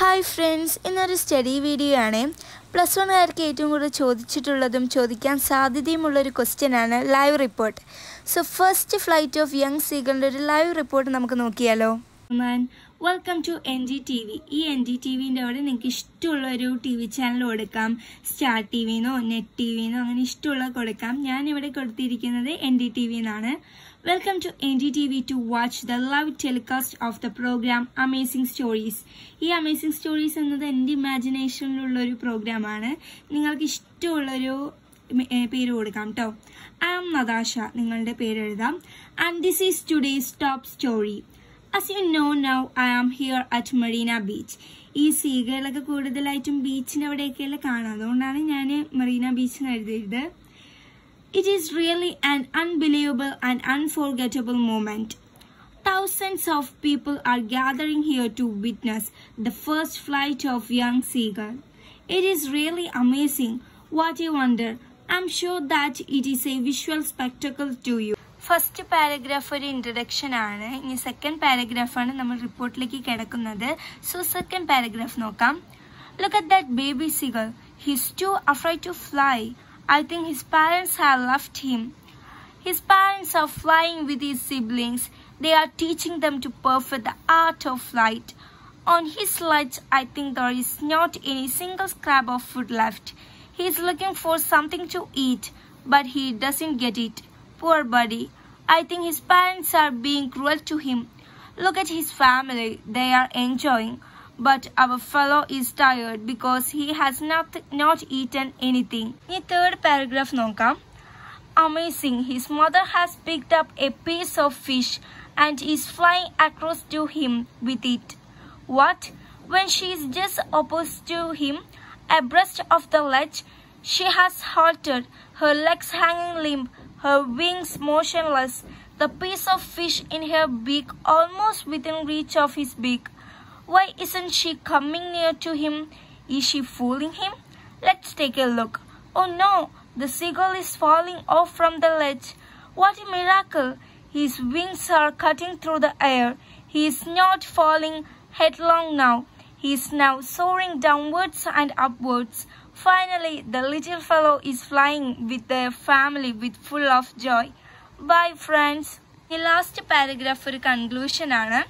Hi friends ഇന്നൊരു study video ആണ്. Plus വണ്ണുകാർക്ക് ഏറ്റവും കൂടുതൽ ചോദിച്ചിട്ടുള്ളതും ചോദിക്കാൻ സാധ്യതയുമുള്ളൊരു ക്വസ്റ്റ്യൻ ആണ് live report so first flight of young സീഗളുടെ ഒരു ലൈവ് റിപ്പോർട്ട് നമുക്ക് നോക്കിയാലോ. Man welcome to N D T V ഈ എൻ ഡി ടി വിന്റെ അവിടെ നിങ്ങൾക്ക് ഇഷ്ടമുള്ള ഒരു ടി വി ചാനൽ കൊടുക്കാം. സ്റ്റാർ ടി വിന്നോ നെറ്റ് ടി വിന്നോ അങ്ങനെ ഇഷ്ടമുള്ള കൊടുക്കാം. ഞാൻ ഇവിടെ കൊടുത്തിരിക്കുന്നത് എൻ ഡി ടി വി എന്നാണ് welcome to N D T we to watch the love telecast of the program amazing stories ഈ അമേസിംഗ് സ്റ്റോറീസ് എന്നത് എന്റെ ഇമാജിനേഷനിലുള്ള ഒരു പ്രോഗ്രാമാണ് നിങ്ങൾക്ക് ഇഷ്ടമുള്ളൊരു പേര് കൊടുക്കാം കേട്ടോ ഐ ആം നദാഷ നിങ്ങളുടെ പേര് എഴുതാം and this is today's top story as you know now I am here at Marina beach ഈ സീകളൊക്കെ കൂടുതലായിട്ടും ബീച്ചിൻ്റെ അവിടെയൊക്കെയല്ലേ കാണാം അതുകൊണ്ടാണ് ഞാൻ മറീന ബീച്ച് എന്ന് എഴുതിയത് It is really an unbelievable and unforgettable moment. Thousands of people are gathering here to witness the first flight of young seagull. It is really amazing. What a wonder. I'm sure that it is a visual spectacle to you. First paragraph ഒരു introduction ആണ് ഇനി second പാരഗ്രാഫാണ് നമ്മൾ റിപ്പോർട്ടിലേക്ക് കിടക്കുന്നത് so second paragraph നോക്കാം look at that baby seagull his to afraid to fly I think his parents have left him. His parents are flying with his siblings. They are teaching them to perfect the art of flight. On his sledge, I think there is not any single scrap of food left. He is looking for something to eat, but he doesn't get it. Poor buddy. I think his parents are being cruel to him. Look at his family, they are enjoying. But our fellow is tired because he has not, not eaten anything. In third paragraph, Nonka. Amazing, his mother has picked up a piece of fish and is flying across to him with it. What? When she is just opposite to him, abreast of the ledge, she has halted, her legs hanging limp, her wings motionless, the piece of fish in her beak almost within reach of his beak. Why isn't she coming near to him? Is she fooling him? Let's take a look. Oh no, the seagull is falling off from the ledge. What a miracle! His wings are cutting through the air. He is not falling headlong now. He is now soaring downwards and upwards. Finally, the little fellow is flying with their family with full of joy. Bye, friends. The last paragraph ഒരു conclusion ആണ്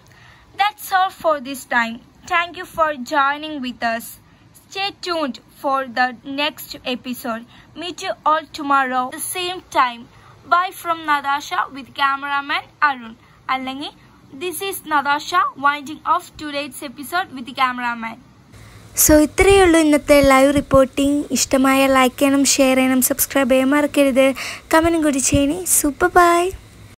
That's all for this time. Thank you for joining with us. Stay tuned for the next episode. Meet you all tomorrow the same time. Bye from Nadasha with cameraman Arun. അല്ലെങ്കിൽ this is നദാഷ winding of ടുഡേറ്റ്സ് episode with cameraman so ഇത്രയേ ഉള്ളൂ ഇന്നത്തെ live reporting ഇഷ്ടമായ like ചെയ്യണം share ചെയ്യണം subscribe ചെയ്യാൻ മറക്കരുത്. കമന്റും കൂടി ചെയ്യണേ. Super by